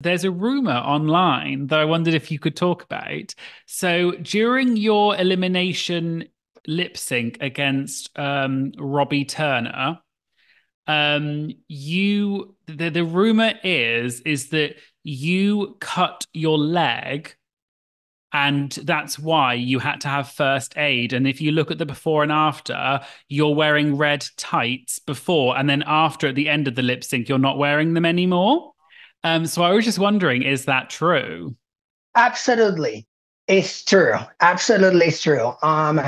there's a rumor online that I wondered if you could talk about. So during your elimination lip sync against um, Robbie Turner, um, you the the rumor is is that you cut your leg and that's why you had to have first aid and if you look at the before and after you're wearing red tights before and then after at the end of the lip sync you're not wearing them anymore um, so I was just wondering, is that true? Absolutely. It's true. Absolutely it's true. Um,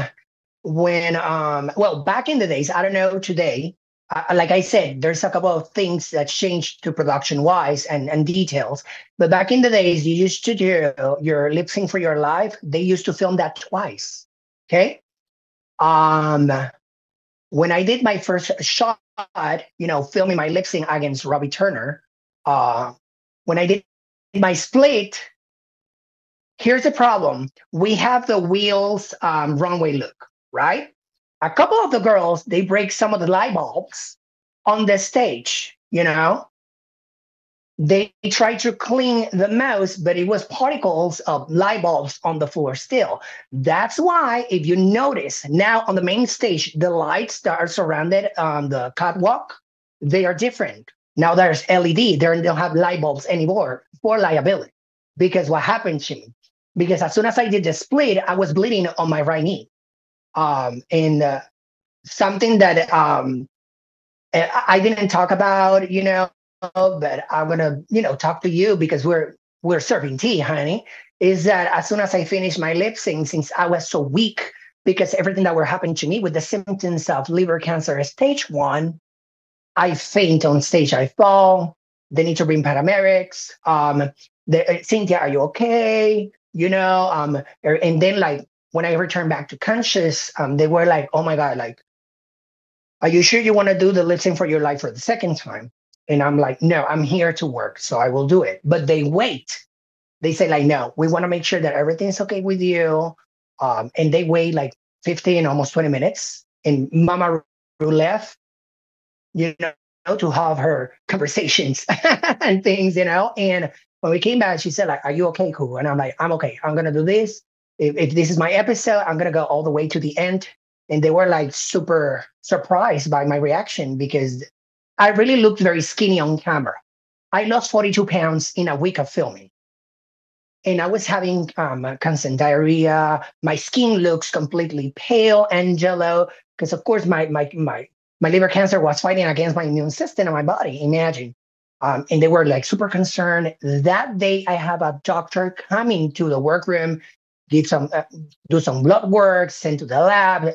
when um, well, back in the days, I don't know today. Uh, like I said, there's a couple of things that changed to production wise and, and details. But back in the days, you used to do your lip sync for your life. They used to film that twice. Okay. Um, when I did my first shot, you know, filming my lip sync against Robbie Turner, uh, when I did my split, here's the problem. We have the wheels um, runway look, right? A couple of the girls, they break some of the light bulbs on the stage, you know? They tried to clean the mouse, but it was particles of light bulbs on the floor still. That's why, if you notice now on the main stage, the lights that are surrounded on the catwalk, they are different. Now there's LED. They don't have light bulbs anymore for liability. Because what happened to me? Because as soon as I did the split, I was bleeding on my right knee. Um, and uh, something that um, I didn't talk about, you know, but I'm gonna, you know, talk to you because we're we're serving tea, honey. Is that as soon as I finished my lip sync, since I was so weak because everything that were happening to me with the symptoms of liver cancer stage one, I faint on stage. I fall. They need to bring paramedics. Um, the, Cynthia, are you okay? You know, um, er, and then like when I returned back to conscious, um, they were like, "Oh my god, like, are you sure you want to do the lip sync for your life for the second time?" And I'm like, "No, I'm here to work, so I will do it." But they wait. They say like, "No, we want to make sure that everything's okay with you." Um, and they wait like 15, almost 20 minutes. And Mama Ru left you know, to have her conversations and things, you know. And when we came back, she said, like, are you okay, cool? And I'm like, I'm okay. I'm gonna do this. If, if this is my episode, I'm gonna go all the way to the end. And they were like super surprised by my reaction because I really looked very skinny on camera. I lost 42 pounds in a week of filming. And I was having um, constant diarrhea. My skin looks completely pale and yellow because, of course, my my my my liver cancer was fighting against my immune system and my body. Imagine. Um, and they were like super concerned. That day, I have a doctor coming to the workroom, give some, uh, do some blood work, send to the lab.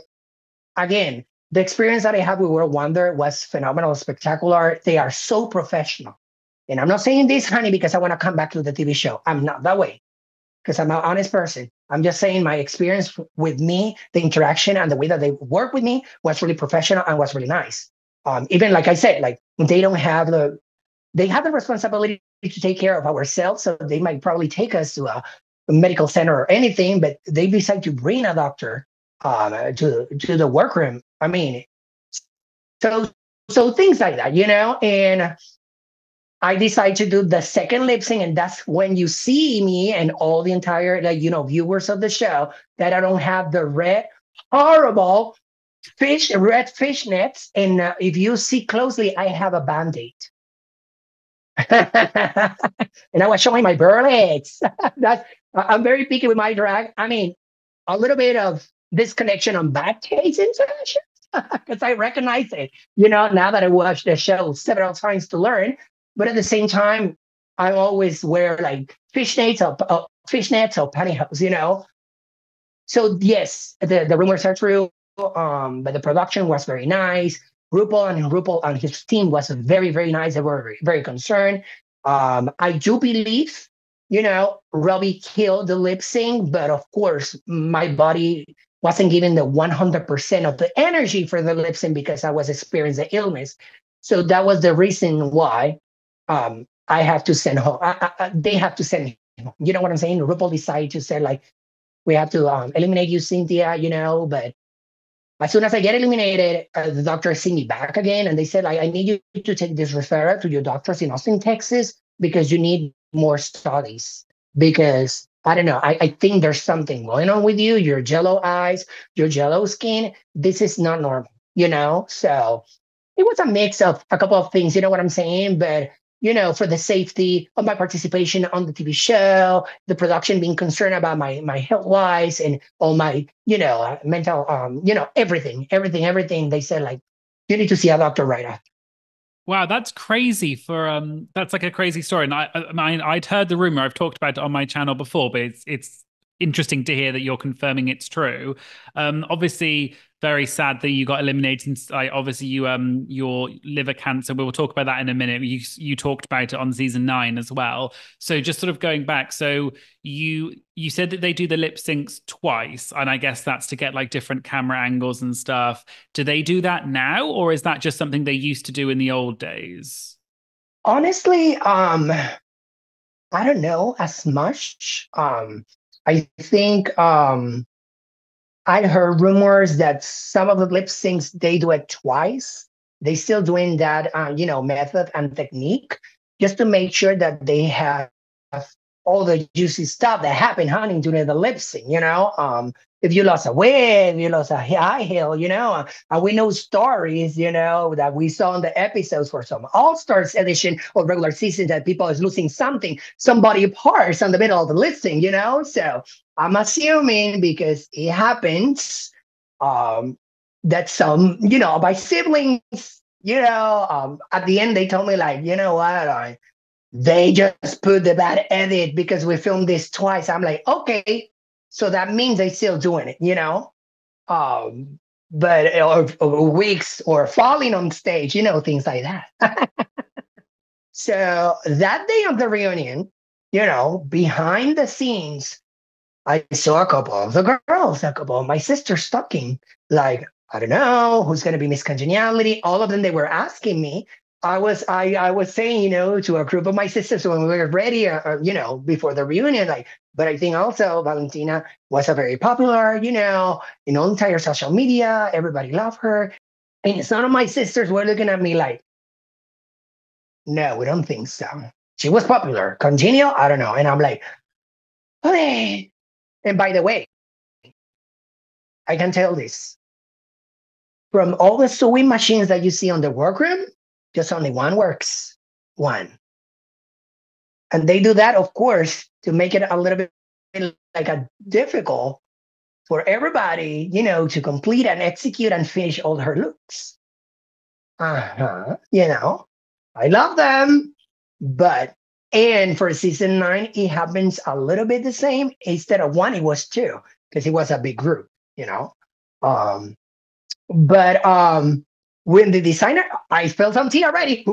Again, the experience that I had with World Wonder was phenomenal, spectacular. They are so professional. And I'm not saying this, honey, because I want to come back to the TV show. I'm not that way because I'm an honest person. I'm just saying my experience with me, the interaction and the way that they work with me was really professional and was really nice. Um, even like I said, like they don't have the they have the responsibility to take care of ourselves, so they might probably take us to a, medical center or anything, but they decide to bring a doctor um, to to the workroom. I mean, so so things like that, you know, and I decide to do the second lip sync, and that's when you see me and all the entire like you know viewers of the show that I don't have the red horrible fish red fish nets, and uh, if you see closely, I have a band-aid. and I was showing my burlegs. that's I'm very picky with my drag. I mean, a little bit of disconnection on bad taste in because I recognize it. You know, now that I watched the show several times to learn, but at the same time, I always wear like fishnets or uh, fishnets or pantyhose, you know. So yes, the, the rumors are true. Um, but the production was very nice. RuPaul and RuPaul and his team was very, very nice. They were very, very concerned. Um, I do believe, you know, Robbie killed the lip sync, but of course, my body wasn't given the 100% of the energy for the lip sync because I was experiencing the illness. So that was the reason why um, I have to send home. I, I, they have to send home. You know what I'm saying? RuPaul decided to say like, we have to um, eliminate you, Cynthia. You know, but as soon as I get eliminated, uh, the doctor sent me back again, and they said like, I need you to take this referral to your doctors in Austin, Texas, because you need more studies. Because I don't know, I, I think there's something going on with you, your jello eyes, your jello skin. This is not normal, you know? So it was a mix of a couple of things, you know what I'm saying? But you know, for the safety of my participation on the TV show, the production being concerned about my my health wise and all my, you know, uh, mental, um, you know, everything, everything, everything. They said like, you need to see a doctor right after. Wow, that's crazy for um that's like a crazy story. And I I mean I'd heard the rumor, I've talked about it on my channel before, but it's it's interesting to hear that you're confirming it's true. Um obviously very sad that you got eliminated. Like, obviously, you um your liver cancer. We will talk about that in a minute. You you talked about it on season nine as well. So just sort of going back. So you you said that they do the lip syncs twice, and I guess that's to get like different camera angles and stuff. Do they do that now, or is that just something they used to do in the old days? Honestly, um, I don't know as much. Um, I think um I heard rumors that some of the lip syncs they do it twice. They still doing that, uh, you know, method and technique just to make sure that they have all the juicy stuff that happened hunting during the lip sync. You know, um, if you lost a wig, you lost a high heel, you know, and we know stories, you know, that we saw in the episodes for some All Stars edition or regular season that people is losing something, somebody parts in the middle of the sync, you know. So I'm assuming because it happens um, that some, you know, my siblings, you know, um, at the end they told me like, you know what, I, they just put the bad edit because we filmed this twice. I'm like, okay, so that means they still doing it, you know. Um, but or, or weeks or falling on stage, you know, things like that. so that day of the reunion, you know, behind the scenes, I saw a couple of the girls, a couple of my sisters talking, like, I don't know who's going to be Miss Congeniality. All of them, they were asking me. I was, I, I was saying, you know, to a group of my sisters when we were ready, uh, uh, you know, before the reunion, like, but I think also Valentina was a very popular, you know, in all entire social media. Everybody loved her, and some of my sisters were looking at me like, "No, we don't think so." She was popular, congenial. I don't know, and I'm like, okay, and by the way, I can tell this from all the sewing machines that you see on the workroom, just only one works. One. And they do that, of course, to make it a little bit like a difficult for everybody, you know, to complete and execute and finish all her looks. Uh-huh. You know, I love them, but and for season nine, it happens a little bit the same. Instead of one, it was two because it was a big group, you know. Um, but um, when the designer, I felt some tea already.